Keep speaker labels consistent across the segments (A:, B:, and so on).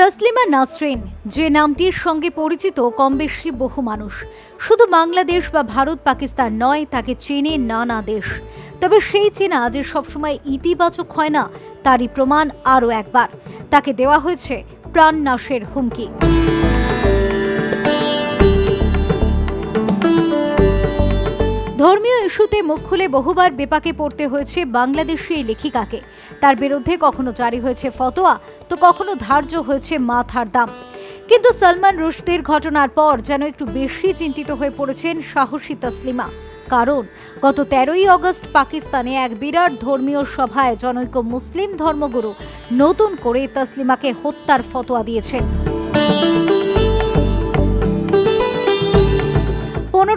A: তসলিমা নাসরিন, যে নামটির সঙ্গে পরিচিত কম বেশি বহু মানুষ। শুধু বাংলাদেশ বা ভারত, পাকিস্তান নয়, তাকে চেনে নানা দেশ। তবে সেই চেনা যে সবসময় ইতিবাচক হয় না, তারই প্রমাণ আরও একবার। তাকে দেওয়া হয়েছে প্রাণনাশের হুমকি। ধর্মীয় ইস্যুতে মুখ খুলে বহুবার বেপাকে পড়তে হয়েছে বাংলাদেশি এই লেখিকাকে। তার বিরুদ্ধে কখনো জারি হয়েছে ফতোয়া, তো কখনো ধার্য হয়েছে মাথার দাম। কিন্তু সলমান রুশদির ঘটনার পর যেন একটু বেশি চিন্তিত হয়ে পড়েছেন সাহসী তসলিমা। কারণ, গত তেরোই অগস্ট পাকিস্তানে এক বিরাট ধর্মীয় সভায় জনৈক মুসলিম ধর্মগুরু নতুন করে তসলিমাকে হত্যার ফতোয়া দিয়েছেন।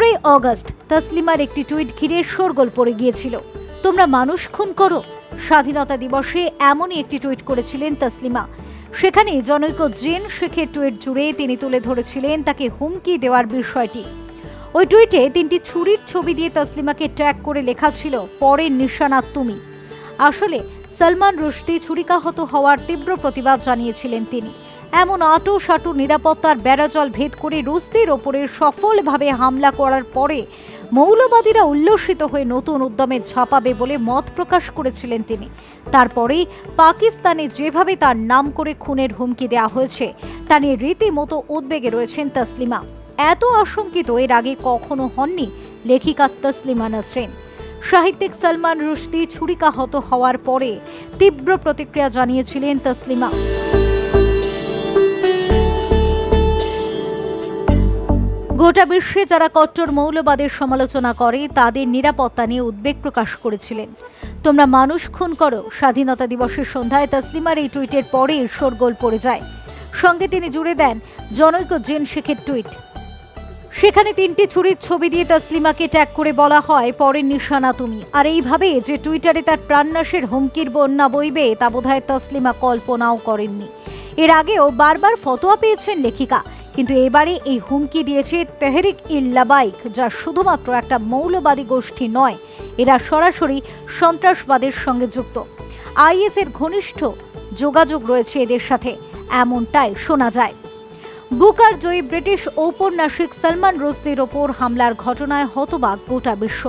A: পনেরোই অগস্ট তসলিমার একটি টুইট ঘিরে শোরগোল পড়ে গিয়েছিল। তোমরা মানুষ খুন করো। স্বাধীনতা দিবসে এমনই একটি টুইট করেছিলেন তসলিমা। সেখানে জনৈক জেন শেখের টুইট জুড়ে তিনি তুলে ধরেছিলেন তাকে হুমকি দেওয়ার বিষয়টি। ওই টুইটে তিনটি ছুরির ছবি দিয়ে তসলিমাকে ট্র্যাক করে লেখা ছিল পরের নিশানা তুমি। আসলে সলমান রুশদি ছুরিকাহত হওয়ার তীব্র প্রতিবাদ জানিয়েছিলেন তিনি। এমন আটো সাটু নিরাপত্তার বেড়াজল ভেদ করে রুশদের ওপরে সফলভাবে হামলা করার পরে মৌলবাদীরা উল্লসিত হয়ে নতুন উদ্যমে ঝাঁপাবে বলে মত প্রকাশ করেছিলেন তিনি। তারপরে পাকিস্তানে যেভাবে তার নাম করে খুনের হুমকি দেওয়া হয়েছে, তা নিয়ে রীতিমতো উদ্বেগে রয়েছেন তসলিমা। এত আশঙ্কিত এর আগে কখনো হননি লেখিকা তসলিমা নাসরিন। সাহিত্যিক সলমান রুশদি ছুরিকাহত হওয়ার পরে তীব্র প্রতিক্রিয়া জানিয়েছিলেন তসলিমা। গোটা বিশ্বে যারা কট্টর মৌলবাদের সমালোচনা করে, তাদের নিরাপত্তা নিয়ে উদ্বেগ প্রকাশ করেছিলেন। তোমরা মানুষ খুন করো, স্বাধীনতা দিবসের সন্ধ্যায় তসলিমার এই টুইটের পরে শোরগোল পড়ে যায়। সঙ্গে তিনি জুড়ে দেন জনৈক জেন শেখের টুইট। সেখানে তিনটি ছুরির ছবি দিয়ে তসলিমাকে ট্যাগ করে বলা হয়, পরের নিশানা তুমি। আর এইভাবে যে টুইটারে তার প্রাণনাশের হুমকির বন্যা বইবে, তা বোধহয় তসলিমা কল্পনাও করেননি। এর আগেও বারবার ফতোয়া পেয়েছেন লেখিকা। কিন্তু এবারে এই হুমকি দিয়েছে তেহরিক ইল্লাবাইক যা শুধুমাত্র একটা মৌলবাদী গোষ্ঠী নয়, এরা সরাসরি সন্ত্রাসবাদের সঙ্গে যুক্ত। আইএস এর ঘনিষ্ঠ যোগাযোগ রয়েছে এদের সাথে, এমনটাই শোনা যায়। বুকার জয়ী ব্রিটিশ ঔপন্যাসিক সলমান রুশদির ওপর হামলার ঘটনায় হতবাক গোটা বিশ্ব।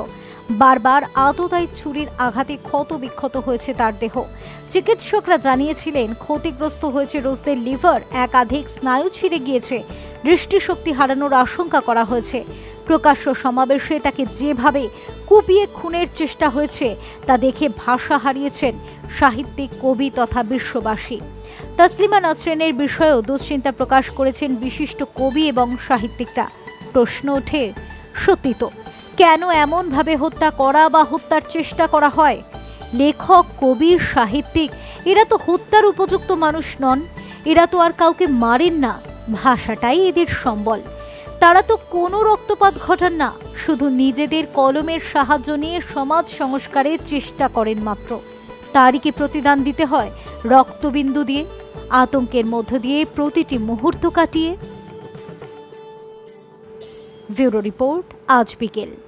A: বারবার আততায়ী ছুরির আঘাতে ক্ষত বিক্ষত হয়েছে তার দেহ। চিকিৎসকরা জানিয়েছিলেন, ক্ষতিগ্রস্ত হয়েছে রোজদের লিভার, একাধিক স্নায়ু ছিঁড়ে গিয়েছে, দৃষ্টিশক্তি হারানোর আশঙ্কা করা হয়েছে। প্রকাশ্য সমাবেশে তাকে যেভাবে কুপিয়ে খুনের চেষ্টা হয়েছে, তা দেখে ভাষা হারিয়েছেন সাহিত্যিক, কবি তথা বিশ্ববাসী। তসলিমা নাসরিনের বিষয়েও দুশ্চিন্তা প্রকাশ করেছেন বিশিষ্ট কবি এবং সাহিত্যিকরা। প্রশ্ন ওঠে, সত্যি তো কেন এমনভাবে হত্যা করা বা হত্যার চেষ্টা করা হয়? লেখক কবি সাহিত্যিক, এরা তো হত্যার উপযুক্ত মানুষ নন। এরা তো আর কাউকে মারেন না। ভাষাটাই এদের সম্বল। তারা তো কোনো রক্তপাত ঘটান না। শুধু নিজেদের কলমের সাহায্য নিয়ে সমাজ সংস্কারের চেষ্টা করেন মাত্র। তারই কি প্রতিদান দিতে হয় রক্তবিন্দু দিয়ে? আতঙ্কের মধ্য দিয়ে প্রতিটি মুহূর্ত কাটিয়ে? ব্যুরো রিপোর্ট, আজ বিকেল।